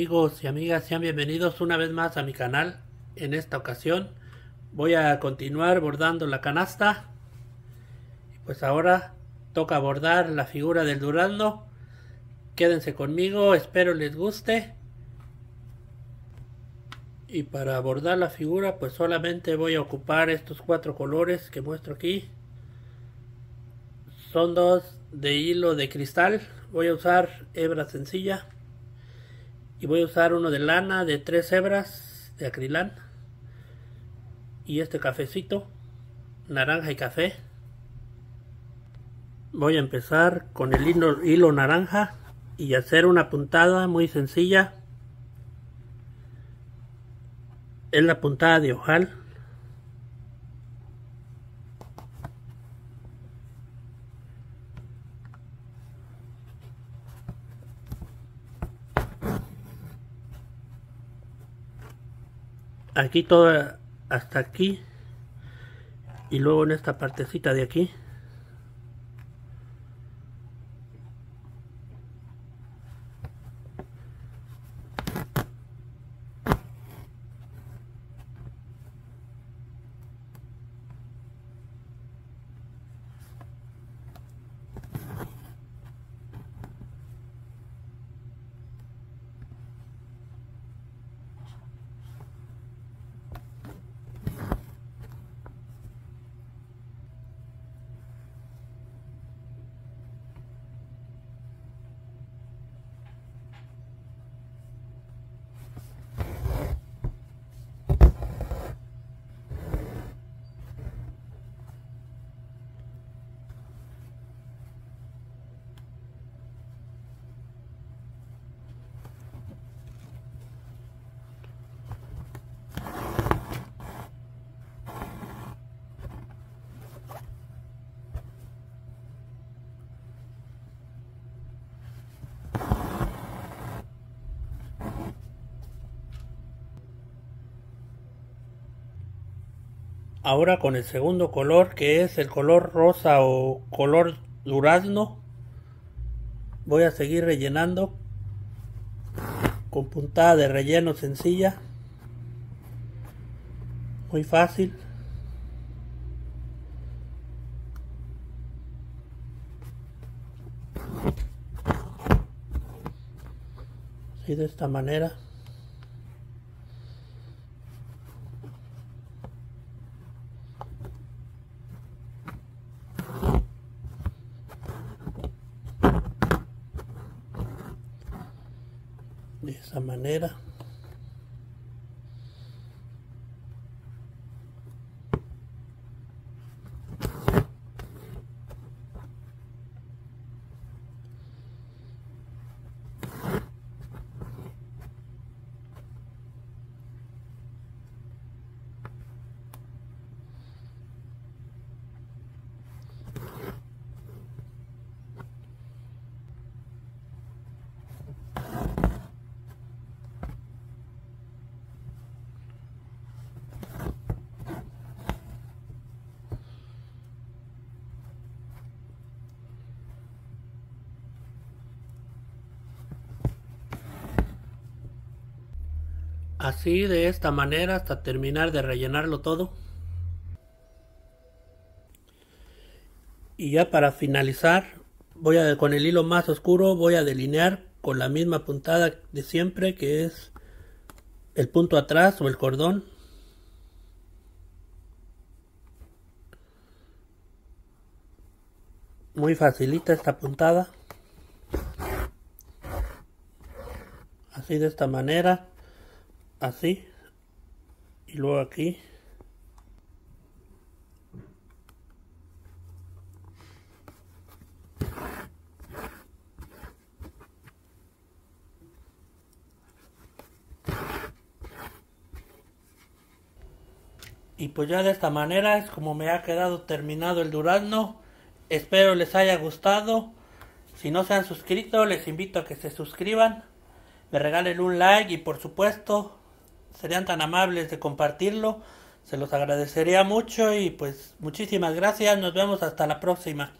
amigos y amigas? Sean bienvenidos una vez más a mi canal. En esta ocasión voy a continuar bordando la canasta. Pues ahora toca bordar la figura del durazno. Quédense conmigo, espero les guste. Y para bordar la figura pues solamente voy a ocupar estos cuatro colores que muestro aquí. Son dos de hilo de cristal. Voy a usar hebra sencilla y voy a usar uno de lana de tres hebras de acrilán y este cafecito naranja y café. Voy a empezar con el hilo, hilo naranja y hacer una puntada muy sencilla. Es la puntada de ojal aquí todo hasta aquí y luego en esta partecita de aquí Ahora con el segundo color que es el color rosa o color durazno. Voy a seguir rellenando con puntada de relleno sencilla. Muy fácil. Así de esta manera de esa manera Así de esta manera hasta terminar de rellenarlo todo. Y ya para finalizar, voy a con el hilo más oscuro voy a delinear con la misma puntada de siempre que es el punto atrás o el cordón. Muy facilita esta puntada. Así de esta manera así y luego aquí. Y pues ya de esta manera es como me ha quedado terminado el durazno. Espero les haya gustado. Si no se han suscrito les invito a que se suscriban me regalen un like y por supuesto serían tan amables de compartirlo. Se los agradecería mucho y pues muchísimas gracias. Nos vemos hasta la próxima.